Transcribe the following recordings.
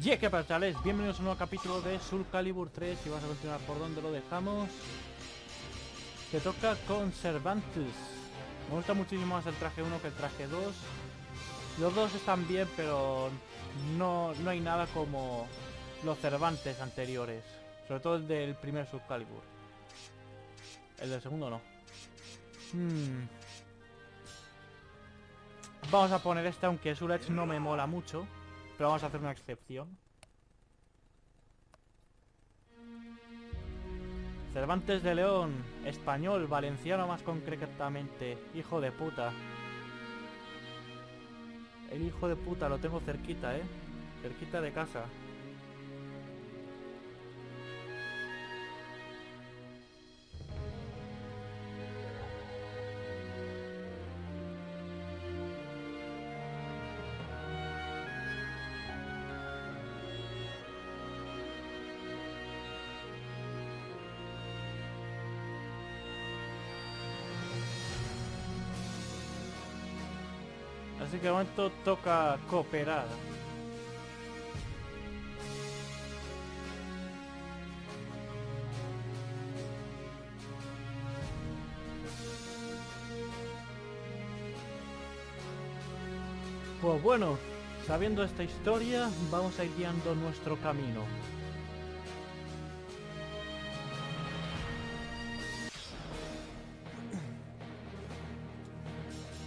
Yeah, ¿qué pasa chavales? Bienvenidos a un nuevo capítulo de Soul Calibur 3 y vamos a continuar por donde lo dejamos. Que toca con Cervantes. Me gusta muchísimo más el traje 1 que el traje 2. Los dos están bien, pero no, no hay nada como los Cervantes anteriores. Sobre todo el del primer Soul Calibur. El del segundo no. Hmm. Vamos a poner este, aunque Soul Edge no me mola mucho. Pero vamos a hacer una excepción. Cervantes de León, español, valenciano más concretamente, hijo de puta. El hijo de puta lo tengo cerquita, ¿eh? Cerquita de casa. De momento toca cooperar. Pues bueno, sabiendo esta historia, vamos a ir guiando nuestro camino.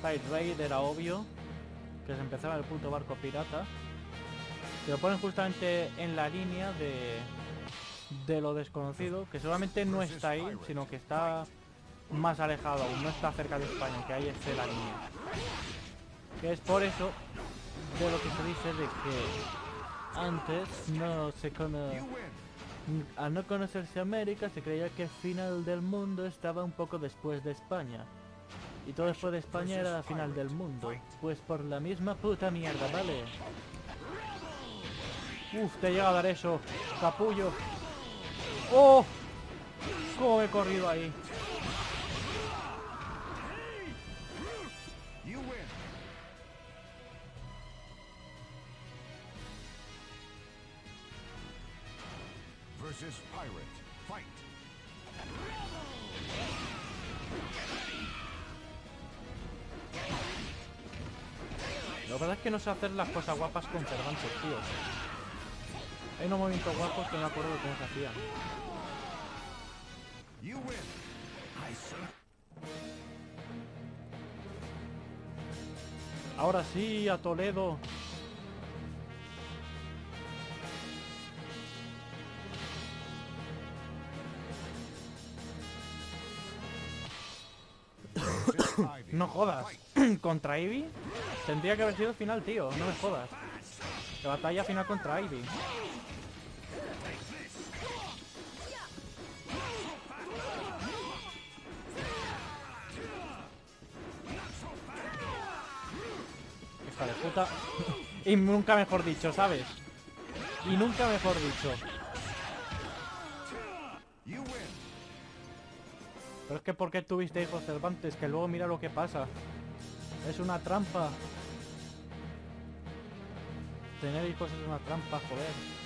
Tide Raid era obvio que se empezaba el puto barco pirata. Que lo ponen justamente en la línea de, de lo desconocido, que solamente no está ahí, sino que está más alejado aún, no está cerca de España, que ahí esté la línea. Que es por eso de lo que se dice de que antes no se conoce... Al no conocerse América se creía que el final del mundo estaba un poco después de España. Y todo después de España era la final del mundo. Pues por la misma puta mierda, ¿vale? Uf, te llega a dar eso, capullo. ¡Oh! ¿Cómo he corrido ahí? versus pirate. Fight. Lo verdad es que no sé hacer las cosas guapas con Cervantes, tío. Hay unos movimientos guapos que no me acuerdo de cómo se hacían. You win. I sir. Ahora sí, a Toledo. No jodas. ¿Contra Ivy? Tendría que haber sido el final, tío. No me jodas. La batalla final contra Ivy. Hija de puta. y nunca mejor dicho, ¿sabes? Y nunca mejor dicho. Pero es que ¿por qué tuviste hijos Cervantes? Que luego mira lo que pasa. Es una trampa. Tener hijos es una trampa, joder.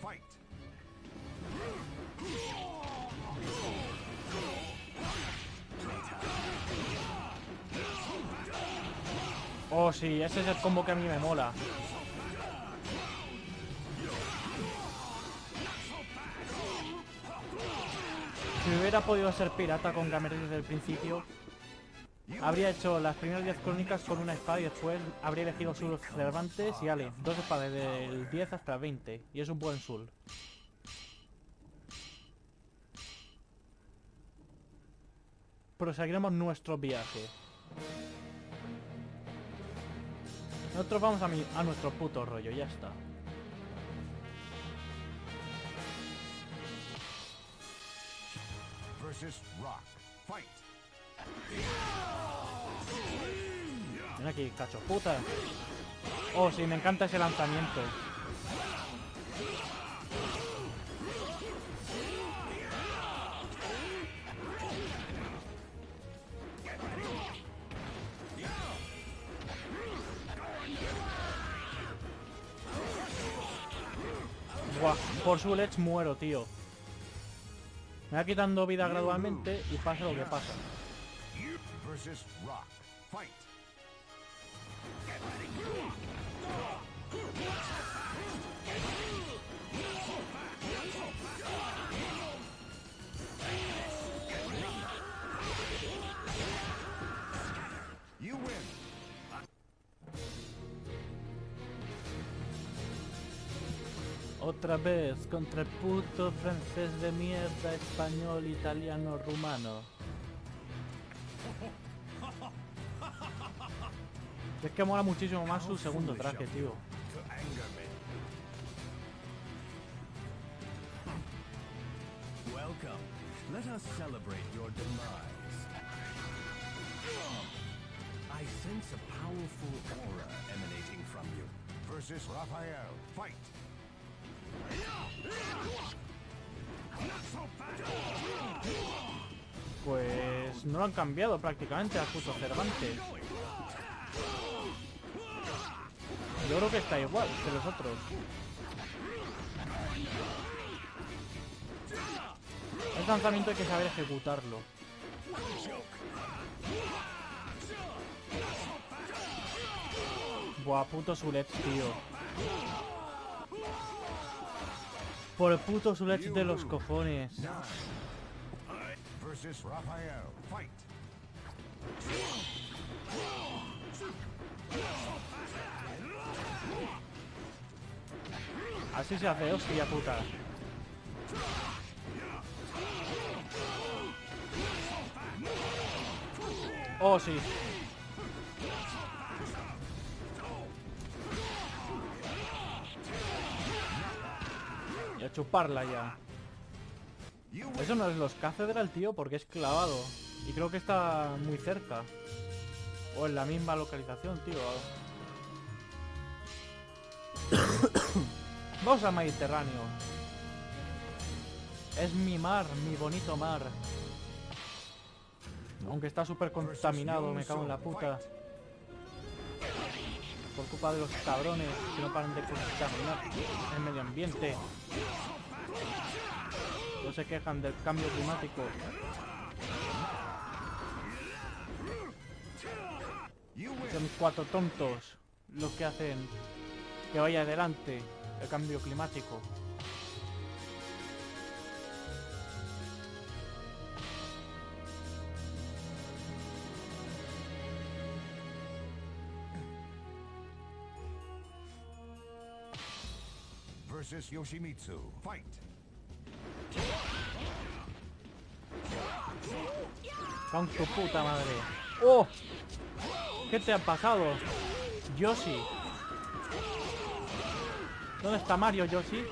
Fight. Oh, sí, ese es el combo que a mí me mola. Si hubiera podido ser pirata con Gamer desde el principio, habría hecho las primeras 10 crónicas con una espada y después habría elegido sus Cervantes y Ale, dos espadas del 10 hasta el 20. Y es un buen sul. Proseguiremos nuestro viaje. Nosotros vamos a, mi- a nuestro puto rollo, ya está. versus rock. Fight. Ven aquí, cacho puta. Oh, sí, me encanta ese lanzamiento. Buah, por su Let's muero, tío. Me va quitando vida gradualmente y pasa lo que pasa. Versus rock. Fight. You win. Otra vez contra el puto francés de mierda, español, italiano, rumano. Es que mola muchísimo más su segundo traje, tío. Let us celebrate your demise. I sense a powerful aura emanating from you. Versus Raphael. Fight. Pues no lo han cambiado prácticamente al puto Cervantes. Yo creo que está igual que los otros. El lanzamiento hay que saber ejecutarlo. Buah, puto Zulet, tío. Por el puto Zulet de los cojones. Así se hace, hostia puta. Oh, sí. Y a chuparla ya. Eso no es los Cathedral, tío, porque es clavado. Y creo que está muy cerca. O en la misma localización, tío. Vamos al Mediterráneo. Es mi mar, mi bonito mar. Aunque está súper contaminado, me cago en la puta. Por culpa de los cabrones que no paran de contaminar el medio ambiente. No se quejan del cambio climático. Son cuatro tontos los que hacen que vaya adelante el cambio climático. Versus Yoshimitsu. Fight. Con tu puta madre. ¡Oh! ¿Qué te ha pasado? Yoshi. ¿Dónde está Mario, Yoshi?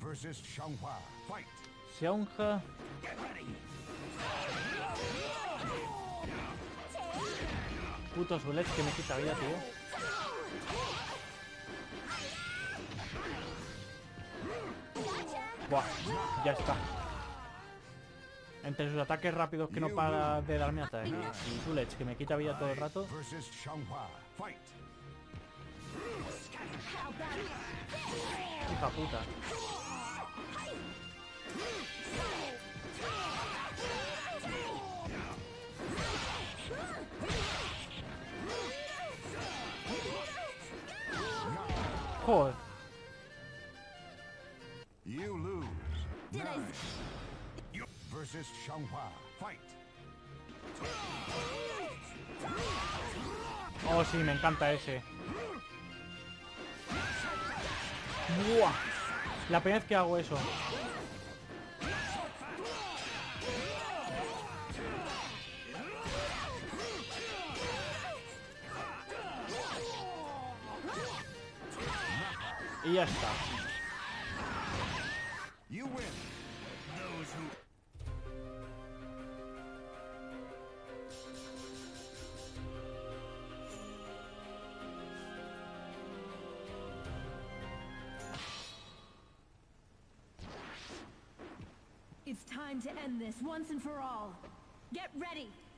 Versus Xianghua. Fight. Xiaonja. Puto Zulet que me quita vida, tío. Buah, ya está. Entre sus ataques rápidos que no para de darme ataque. ¿eh? Y su leche que me quita vida todo el rato. Hija puta. Joder. Versus Xianghua. Fight. Oh, sí, me encanta ese. Buah. La primera vez que hago eso. Y ya está.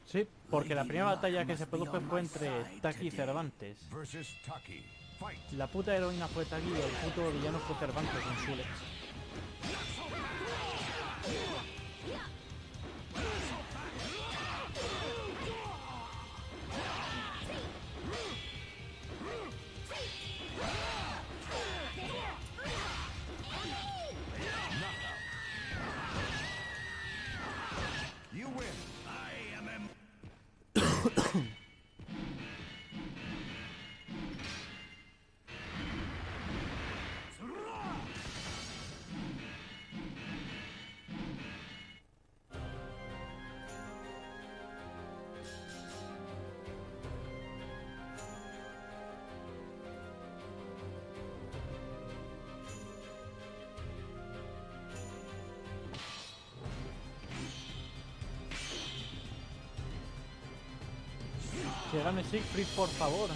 Sí, porque la primera batalla que se produjo fue entre Taki y Cervantes. Versus Taki. Fight. La puta heroína fue Taki y el puto villano fue Cervantes en. Que gane Siegfried, por favor.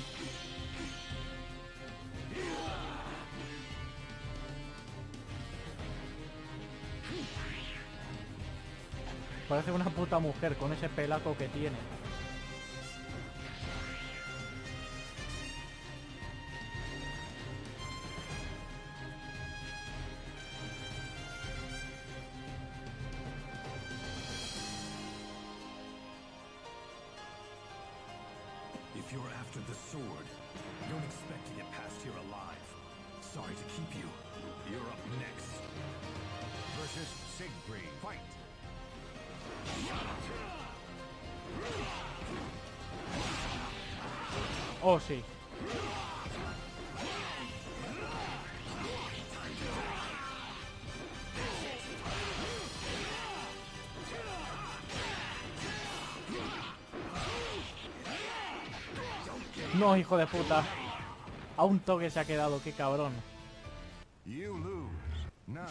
Parece una puta mujer con ese pelaco que tiene. Oh, sí. No, hijo de puta. A un toque se ha quedado, qué cabrón. You lose. Nine.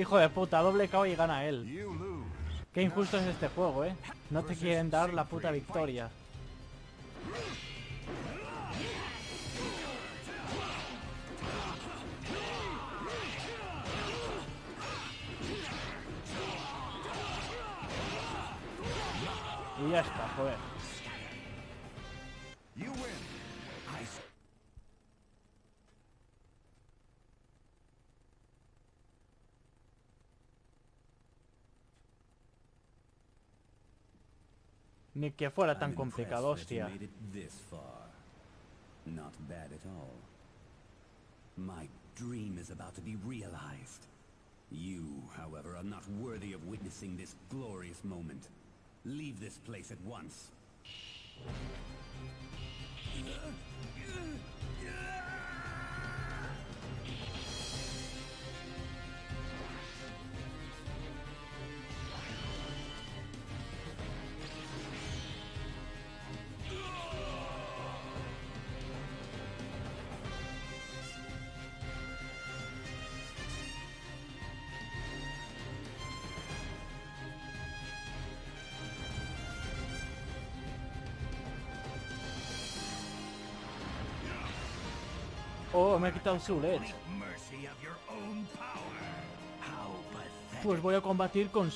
Hijo de puta, doble KO y gana él. Qué injusto es este juego, eh. No te quieren dar la puta victoria. Y ya está, joder. Ni que fuera tan complicado, hostia. Not bad at all. My dream is about to be realized. You, however, are not worthy of witnessing this glorious moment. Leave this place at once. Oh, me he quitado su pathetic. Pues voy a combatir con.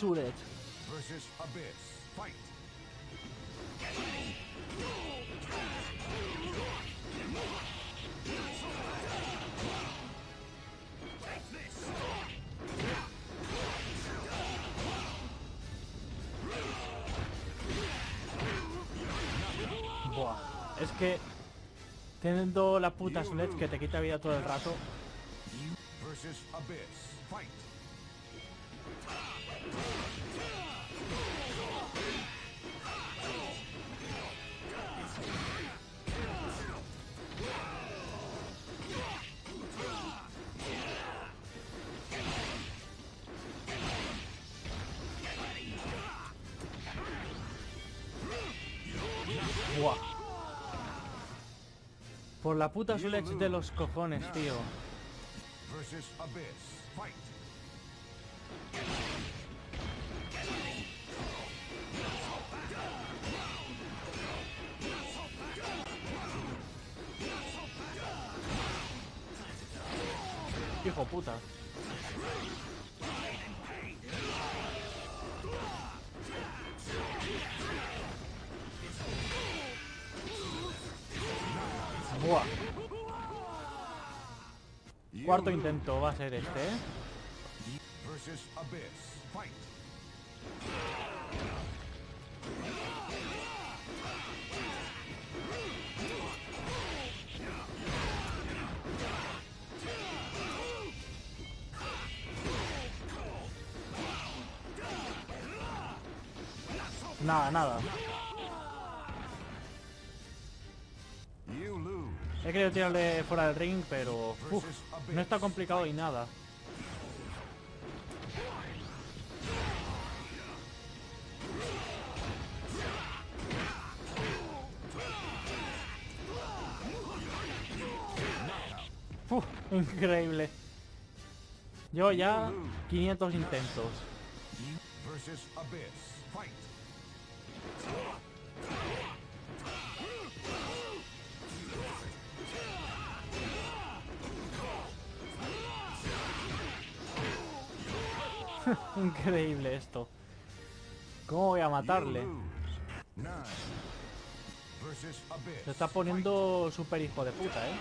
Fight. Buah. Es que teniendo la puta Sledge que te quita vida todo el rato. Buah. Por la puta Sledge de los cojones, tío. Hijo puta. Cuarto intento va a ser este, ¿eh? Nada, nada. He querido tirarle fuera del ring, pero uf, no está complicado y nada. Uf, increíble. Yo ya 500 intentos. Increíble esto. ¿Cómo voy a matarle? Se está poniendo super hijo de puta, ¿eh?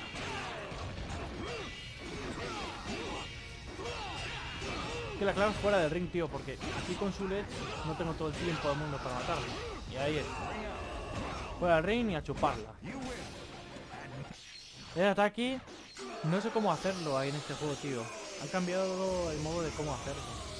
Que la clave es fuera del ring, tío, porque aquí con su LED no tengo todo el tiempo del mundo para matarle. Y ahí está. Fuera del ring y a chuparla. El ataque, no sé cómo hacerlo ahí en este juego, tío. Han cambiado el modo de cómo hacerlo.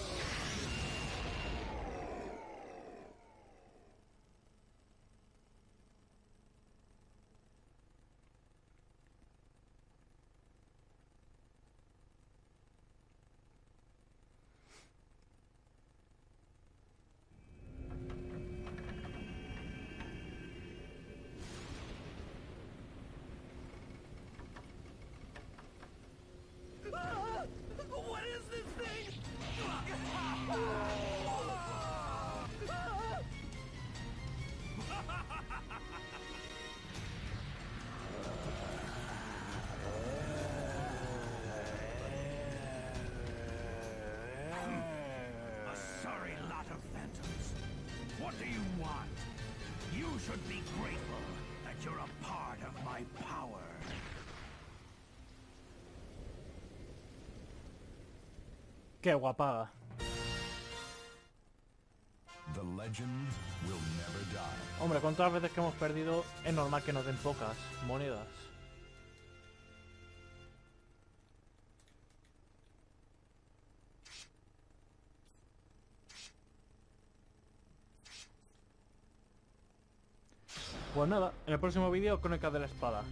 What do you want? You should be grateful that you're a part of my power. Qué guapada. The legend will never die. Hombre, con todas las veces que hemos perdido, es normal que nos den pocas monedas. Pues nada, en el próximo vídeo, Crónicas de la Espada.